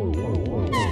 Oh, oh, oh, oh.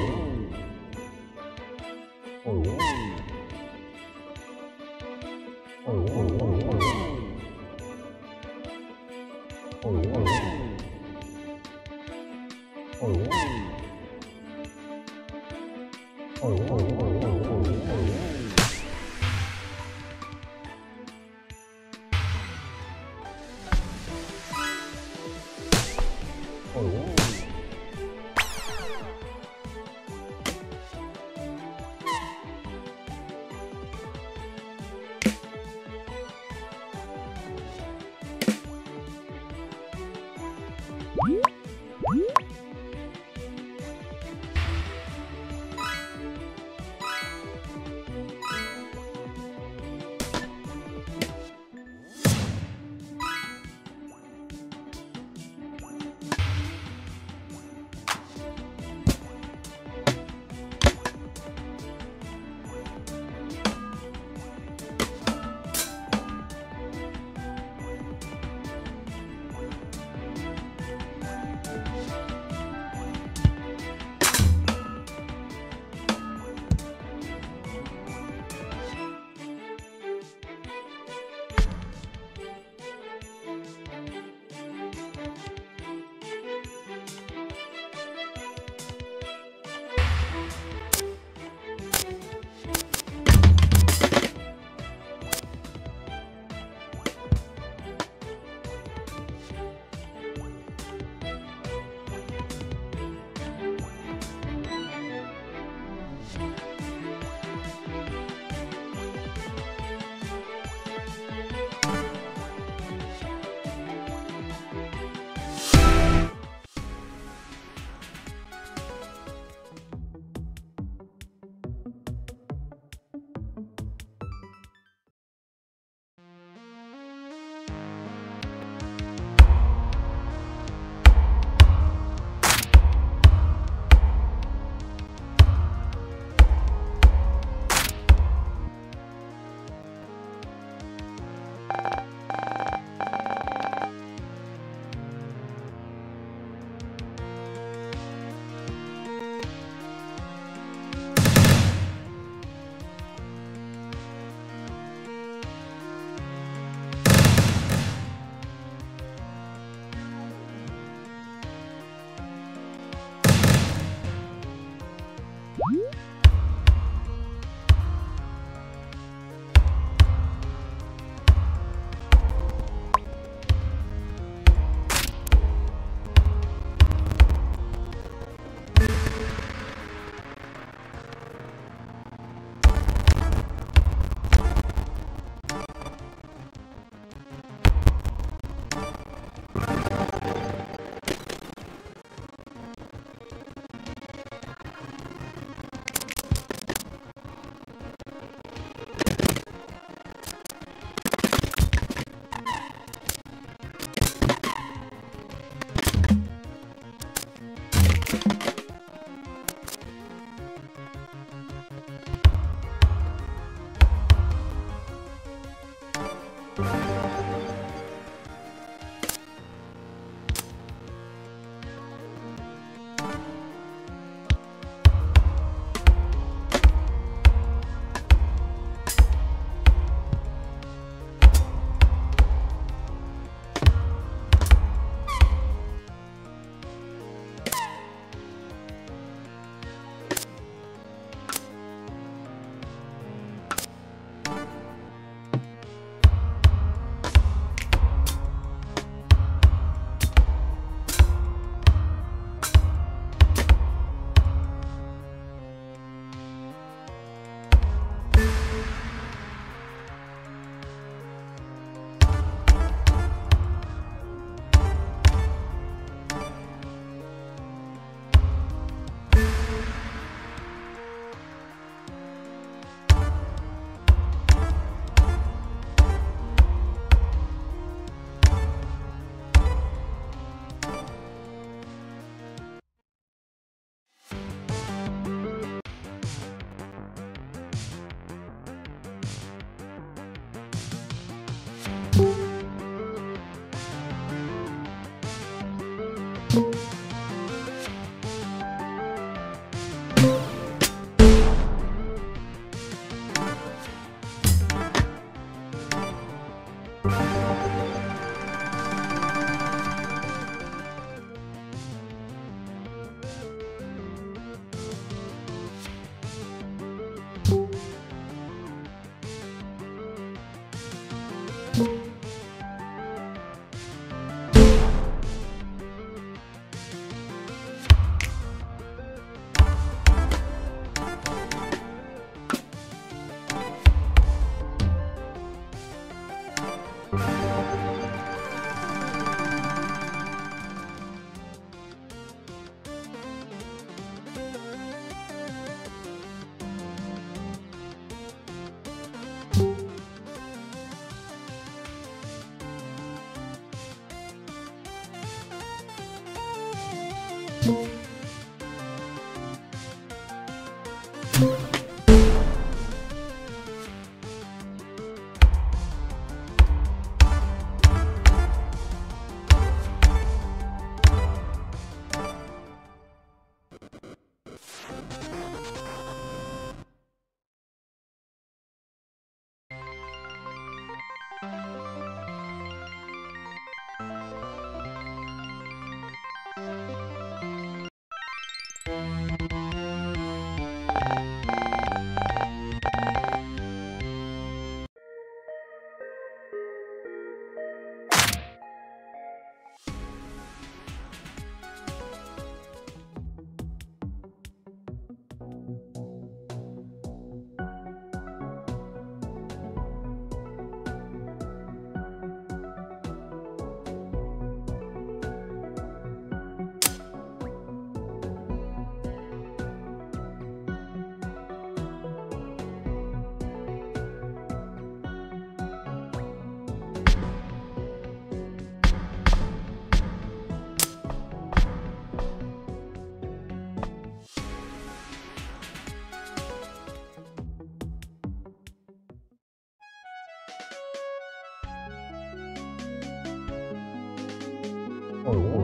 哦呦哦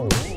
Oh.